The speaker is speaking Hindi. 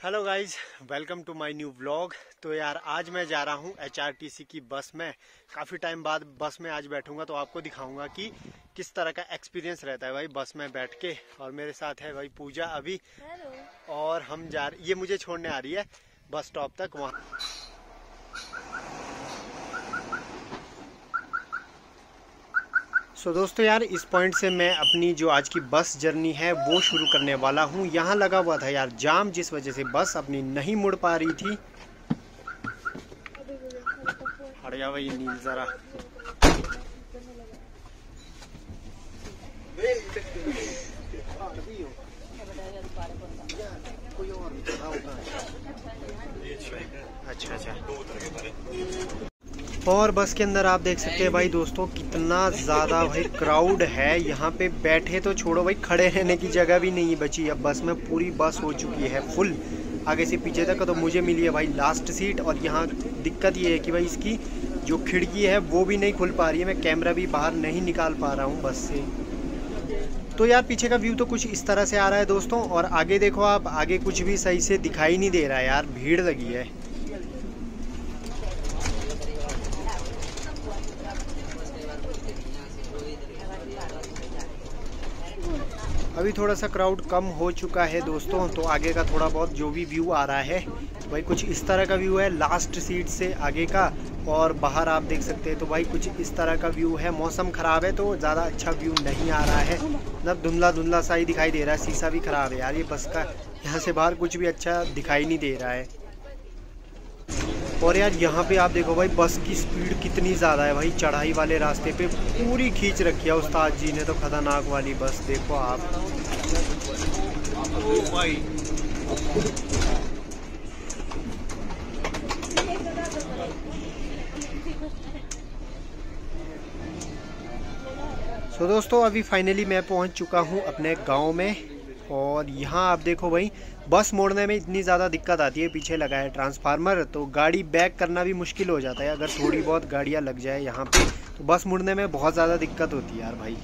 Hello guys welcome to my new blog तो यार आज मैं जा रहा हूँ एचआरटीसी की बस में। काफ़ी टाइम बाद बस में आज बैठूँगा तो आपको दिखाऊँगा कि किस तरह का एक्सपीरियंस रहता है भाई बस में बैठ के। और मेरे साथ है भाई पूजा अभी। Hello. और हम जा ये मुझे छोड़ने आ रही है बस स्टॉप तक वहाँ। सो so, दोस्तों यार इस पॉइंट से मैं अपनी जो आज की बस जर्नी है वो शुरू करने वाला हूँ। यहाँ लगा हुआ था यार जाम जिस वजह से बस अपनी नहीं मुड़ पा रही थी। भाई जरा अच्छा और बस के अंदर आप देख सकते हैं भाई दोस्तों, कितना ज़्यादा भाई क्राउड है। यहाँ पे बैठे तो छोड़ो भाई, खड़े रहने की जगह भी नहीं बची। अब बस में पूरी बस हो चुकी है फुल आगे से पीछे तक तो मुझे मिली है भाई लास्ट सीट और यहाँ दिक्कत ये है कि भाई इसकी जो खिड़की है, वो भी नहीं खुल पा रही है। मैं कैमरा भी बाहर नहीं निकाल पा रहा हूँ बस से। तो यार, पीछे का व्यू तो कुछ इस तरह से आ रहा है दोस्तों। और आगे देखो आप, आगे कुछ भी सही से दिखाई नहीं दे रहा है यार, भीड़ लगी है। अभी थोड़ा सा क्राउड कम हो चुका है दोस्तों तो आगे का थोड़ा बहुत जो भी व्यू आ रहा है, भाई कुछ इस तरह का व्यू है लास्ट सीट से आगे का और बाहर आप देख सकते हैं तो भाई कुछ इस तरह का व्यू है। मौसम ख़राब है तो ज़्यादा अच्छा व्यू नहीं आ रहा है। मतलब धुंधला धुंधला सा ही दिखाई दे रहा है, शीशा भी ख़राब है यार, ये बस का यहाँ से बाहर कुछ भी अच्छा दिखाई नहीं दे रहा है। और यार यहाँ पे आप देखो भाई बस की स्पीड कितनी ज़्यादा है भाई। चढ़ाई वाले रास्ते पे पूरी खींच रखी है उस्ताद जी ने तो खतरनाक वाली बस देखो आप। भाई। तो दोस्तों अभी फाइनली मैं पहुँच चुका हूँ अपने गाँव में। और यहाँ आप देखो भाई, बस मोड़ने में इतनी ज़्यादा दिक्कत आती है, पीछे लगा है ट्रांसफार्मर तो गाड़ी बैक करना भी मुश्किल हो जाता है। अगर थोड़ी बहुत गाड़ियाँ लग जाए यहाँ पे तो बस मुड़ने में बहुत ज़्यादा दिक्कत होती है यार भाई।